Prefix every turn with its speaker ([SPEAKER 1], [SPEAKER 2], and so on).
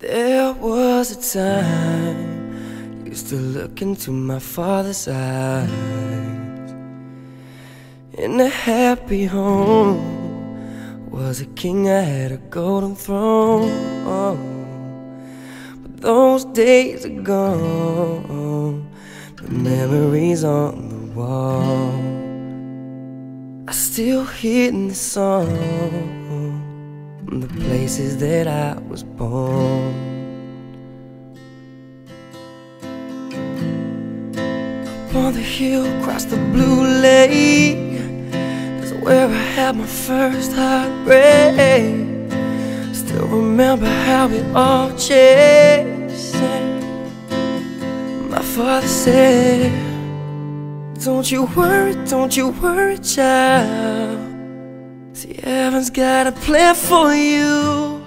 [SPEAKER 1] There was a time I used to look into my father's eyes. In a happy home Was a king I had a golden throne. But those days are gone The memories on the wall. I still hear the song the places that I was born. Up on the hill, across the blue lake, that's where I had my first heartbreak. Still remember how it all changed. My father said, Don't you worry, don't you worry, child. See, heaven's got a plan for you.